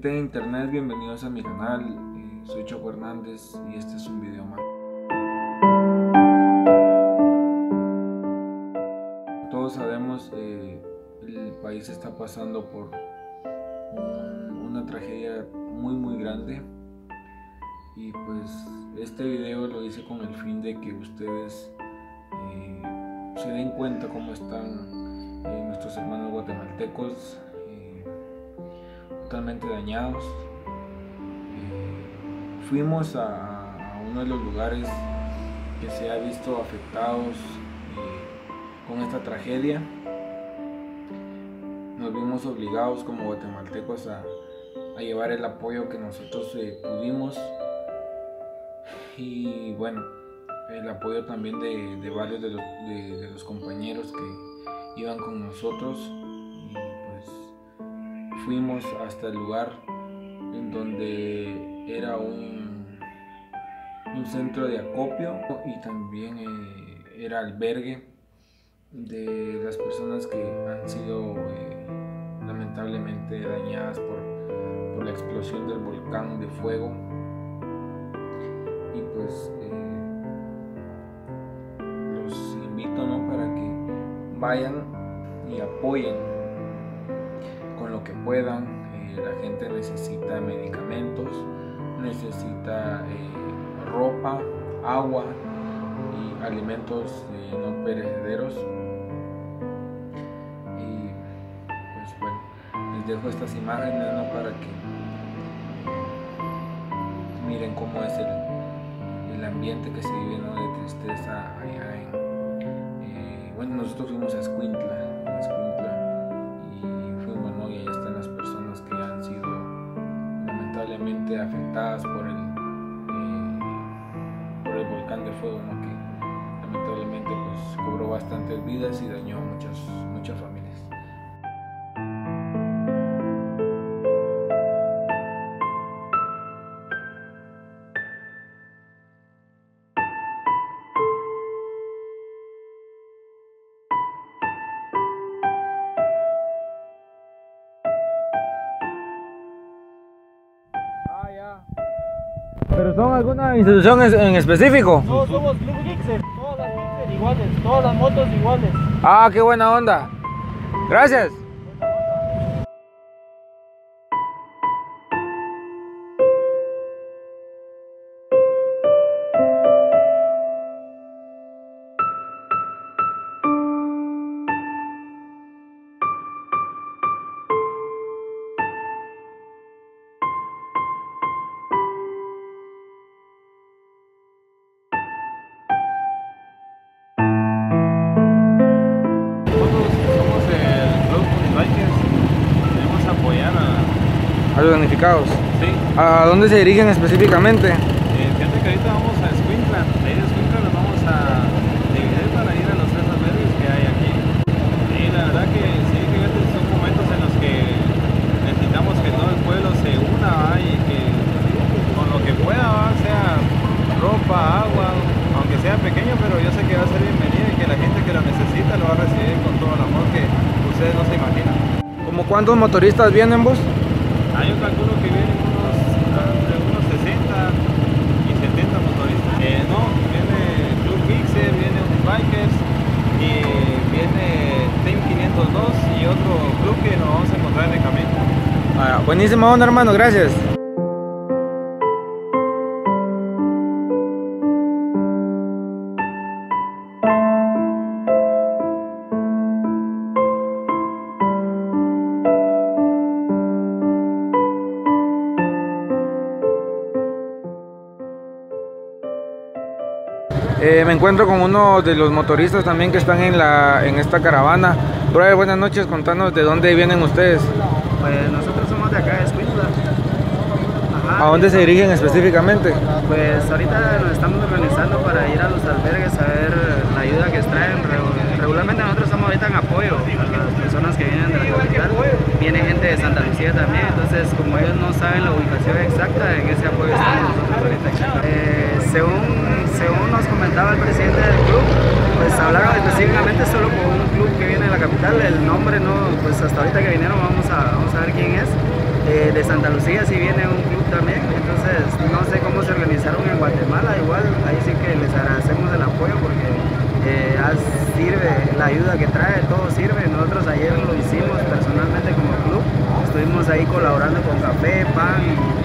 de internet, bienvenidos a mi canal. Eh, soy Choco Hernández y este es un video más. Todos sabemos, eh, el país está pasando por una tragedia muy muy grande y pues este video lo hice con el fin de que ustedes eh, se den cuenta cómo están eh, nuestros hermanos guatemaltecos totalmente dañados. fuimos a, uno de los lugares que se ha visto afectados con esta tragedia. Nos vimos obligados como guatemaltecos a, llevar el apoyo que nosotros pudimos y bueno, el apoyo también de, varios de los, compañeros que iban con nosotros fuimos hasta el lugar en donde era un, un centro de acopio y también eh, era albergue de las personas que han sido eh, lamentablemente dañadas por, por la explosión del volcán de fuego y pues eh, los invito ¿no? para que vayan y apoyen que puedan. Eh, la gente necesita medicamentos, necesita eh, ropa, agua y alimentos no perecederos. Y pues bueno, les dejo estas imágenes ¿no? para que miren cómo es el, ambiente que se vive de tristeza allá en... Eh, bueno, nosotros fuimos a Escuintla, por el, eh, por el volcán de fuego. Que lamentablemente pues cobró bastantes vidas y dañó muchas, muchas son alguna institución en específico? No, somos Club Gixxer, todas las Gixxer iguales, todas las motos iguales. Ah, qué buena onda. Gracias. A los damnificados. Sí. ¿A dónde se dirigen específicamente? Eh, fíjate que ahorita vamos a Escuintla. De ahí de Escuintla nos vamos a dividir para ir a los tres albergues que hay aquí. Y la verdad que sí, fíjate, son momentos en los que necesitamos que todo el pueblo se una y que con lo que pueda, sea ropa, agua, aunque sea pequeño, pero yo sé que va a ser bienvenido y que la gente que lo necesita lo va a recibir con todo el amor que ustedes no se imaginan. ¿Como cuántos motoristas vienen vos? Ah, yo calculo que vienen unos, entre unos 60 y 70 motoristas. Eh, no, viene Club Pixel, viene un Bikers y viene Team 502 y otro club que nos vamos a encontrar en el camino. Ah, buenísima onda hermano, gracias. Eh, me encuentro con uno de los motoristas también que están en, la, en esta caravana. Brother, buenas noches, contanos de dónde vienen ustedes. Pues nosotros somos de acá de Escuintla. ¿A dónde se dirigen específicamente? Pues ahorita nos estamos organizando para ir a los albergues a ver la ayuda que extraen. Regularmente nosotros estamos ahorita en apoyo a las personas que vienen de la capital. Viene gente de Santa Lucía también, entonces como ellos no saben la ubicación exacta, en ese apoyo estamos nosotros ahorita. Eh, según comentaba el presidente del club, pues hablaron específicamente solo con un club que viene de la capital, el nombre no, pues hasta ahorita que vinieron vamos a, vamos a ver quién es, Eh, de Santa Lucía sí viene un club también, entonces no sé cómo se organizaron en Guatemala, igual ahí sí que les agradecemos el apoyo porque eh, sirve la ayuda que trae, todo sirve. Nosotros ayer lo hicimos personalmente como club, estuvimos ahí colaborando con café, pan para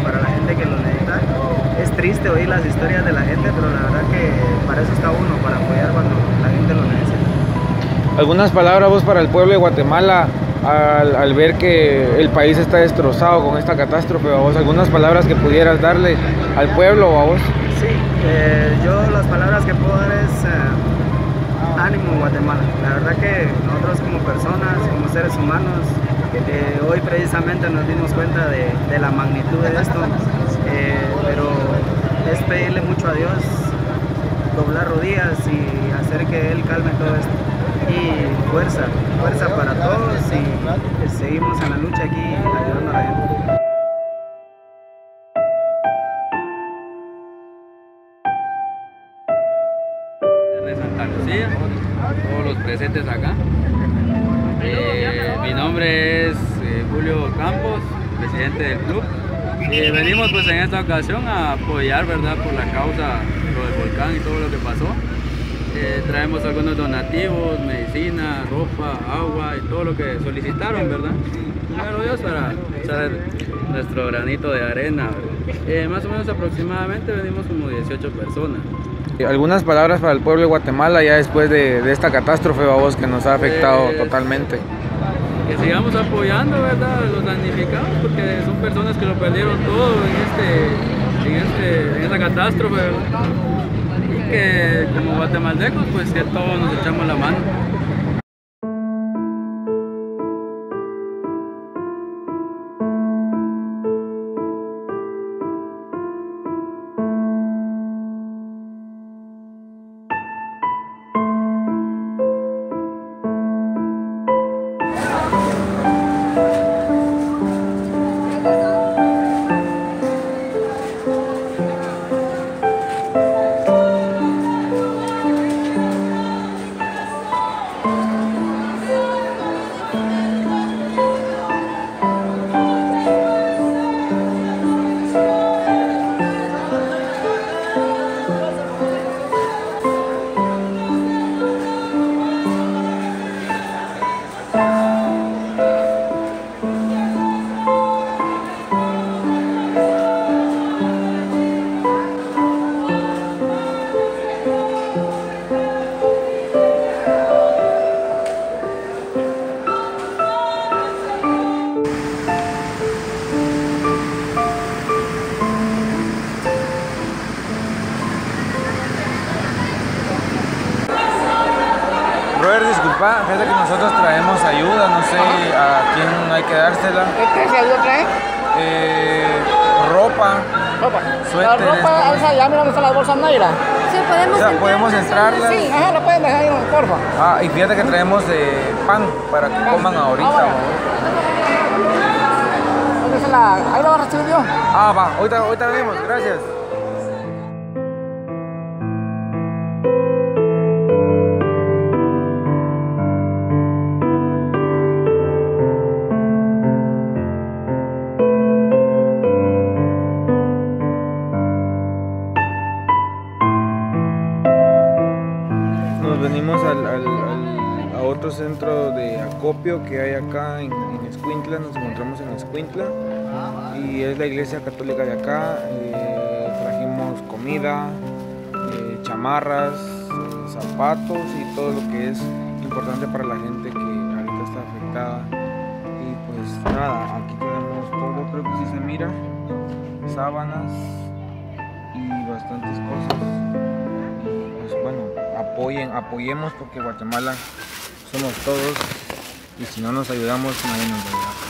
triste oír las historias de la gente, pero la verdad que para eso está uno, para apoyar cuando la gente lo necesita. Algunas palabras vos para el pueblo de Guatemala al, ver que el país está destrozado con esta catástrofe, a vos, algunas palabras que pudieras darle al pueblo o a vos. Sí, eh, yo las palabras que puedo dar es eh, ánimo Guatemala. La verdad que nosotros como personas, como seres humanos, eh, hoy precisamente nos dimos cuenta de, de la magnitud de esto, pedirle mucho a Dios, doblar rodillas y hacer que Él calme todo esto y fuerza, fuerza para todos y seguimos en la lucha aquí ayudando a la gente. de Santa Lucía, todos los presentes acá. Eh, mi nombre es eh, Julio Campos, presidente del club. Y venimos pues en esta ocasión a apoyar ¿verdad? por la causa, lo del volcán y todo lo que pasó. Eh, traemos algunos donativos, medicina, ropa, agua y todo lo que solicitaron, ¿verdad? Primero Dios para echar nuestro granito de arena. Eh, más o menos aproximadamente venimos como 18 personas. Algunas palabras para el pueblo de Guatemala ya después de, esta catástrofe, que nos ha afectado Pues, totalmente. Que sigamos apoyando, ¿verdad? Los damnificados, porque son personas que lo perdieron todo en, este, en, este, esta catástrofe. Y que como guatemaltecos, pues que todos nos echamos la mano. Traemos ayuda, no sé a quién hay que dársela. ¿Qué ayuda trae? Eh, ropa, Ropa. Suéteres, La ropa, esa, ya mira dónde están las bolsas negras. Sí, podemos O sea, entrar podemos entrarlas. Sí, ajá, la pueden dejar ahí, porfa. ah, y fíjate que traemos eh, pan para que coman ahorita. Ah, bueno. ¿no? ¿Dónde está la- Ahí lo va a recibir yo. Ah, va, ahorita, ahorita venimos, gracias. Que hay acá en, Escuintla, nos encontramos en Escuintla y es la iglesia católica de acá. eh, trajimos comida, eh, chamarras, zapatos y todo lo que es importante para la gente que ahorita está afectada. Y pues nada, aquí tenemos todo, creo que sí se mira, sábanas y bastantes cosas. Y pues bueno, apoyen, apoyemos porque Guatemala somos todos y si no nos ayudamos nadie nos ayudará.